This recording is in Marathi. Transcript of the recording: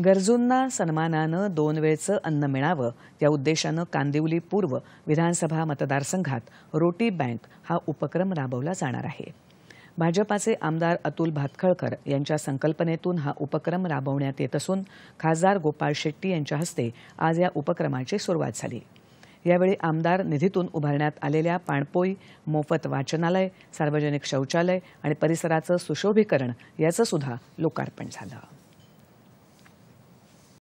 गरजूंना सन्मानानं दोन वेळचं अन्न मिळावं या उद्देशानं कांदिवली पूर्व विधानसभा मतदारसंघात रोटी बँक हा उपक्रम राबवला जाणार आहे. भाजपाचे आमदार अतुल भातखळकर यांच्या संकल्पनेतून हा उपक्रम राबवण्यात येत असून खासदार गोपाळ शेट्टी यांच्या हस्ते आज या उपक्रमाची सुरुवात झाली. यावेळी आमदार निधीतून उभारण्यात आलेल्या पाणपोई मोफत वाचनालय सार्वजनिक शौचालय आणि परिसराचं सुशोभीकरण याचं सुद्धा लोकार्पण झालं.